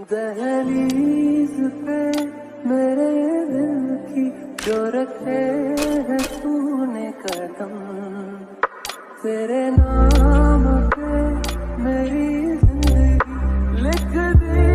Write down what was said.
दहलीज पे मेरे दिल की जो रखे है तूने कदम। तेरे नाम पे मेरी ज़िंदगी लिख दे।